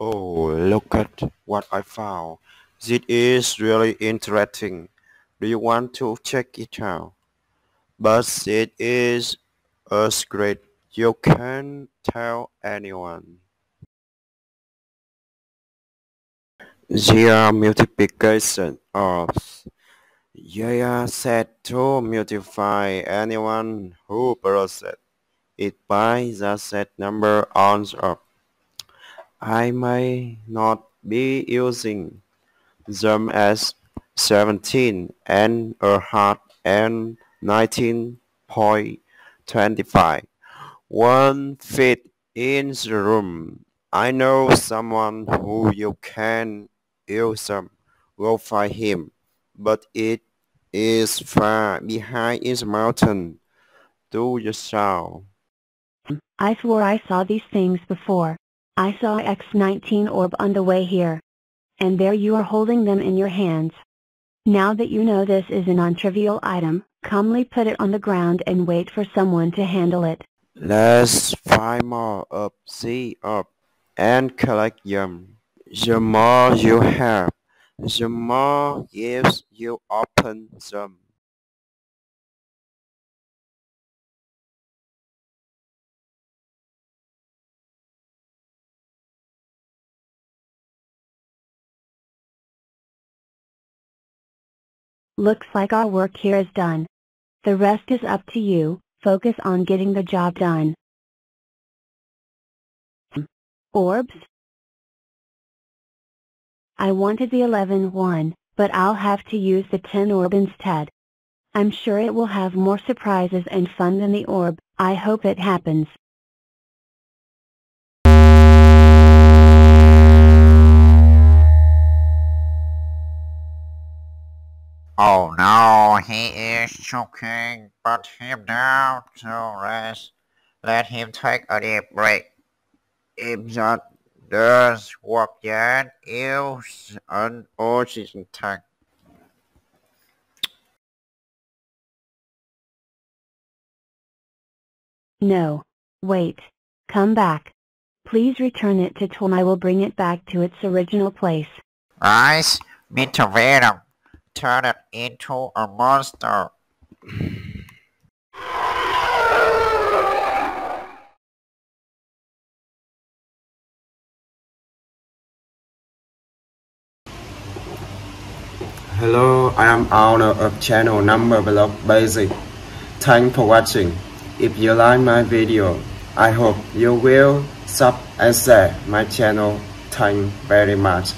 Oh, look at what I found. This is really interesting. Do you want to check it out? But it is a secret. You can't tell anyone. There are multiplication of they are set to multiply anyone who processes it by the set number on up. I may not be using them as 17 and a half and 19.25. One fit in the room. I know someone who you can use them. Go find him. But it is far behind in the mountain. Do you saw? I swore I saw these things before. I saw X19 orb on the way here. And there you are holding them in your hands. Now that you know this is a non-trivial item, calmly put it on the ground and wait for someone to handle it. Let's find more up, see up, and collect them. The more you have, the more gifts you open them. Looks like our work here is done. The rest is up to you, focus on getting the job done. Orbs? I wanted the 11 one, but I'll have to use the 10 orb instead. I'm sure it will have more surprises and fun than the orb, I hope it happens. Oh no, he is choking. Put him down to rest. Let him take a deep break. If that does work yet, use an oxygen tank. No. Wait. Come back. Please return it to Tom. I will bring it back to its original place. Rise, Mr. Venom turn it into a monster. Hello, I am owner of channel Numberblock basic. Thanks for watching. If you like my video, I hope you will sub and share my channel. Thank very much.